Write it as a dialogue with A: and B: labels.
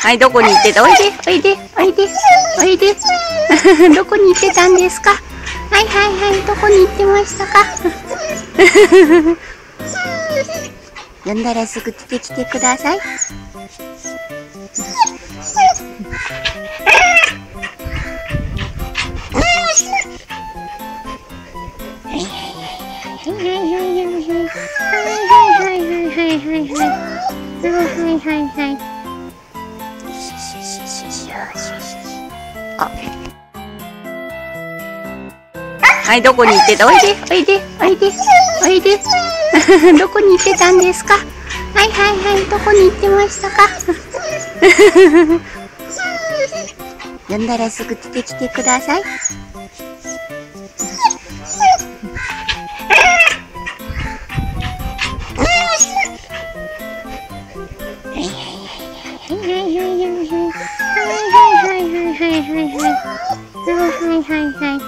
A: はい、どこに行ってた？おいで、おいで、おいで、おいで。どこに行ってたんですか？はいはいはい、どこに行ってましたか？呼んだらすぐ出てきてください。はいはいはいはいはい。はいはいはいはいはいはい。はいはいはい。はい、どこに行ってた？おいで、おいで、おいで、おいで。どこに行ってたんですか？はいはいはい、どこに行ってましたか？呼んだらすぐ出てきてください。はい。はいはいはい。はいはいはいはい。